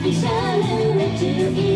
I'll be sure to let you in.